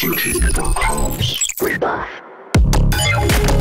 Searching for comms. Rebuff.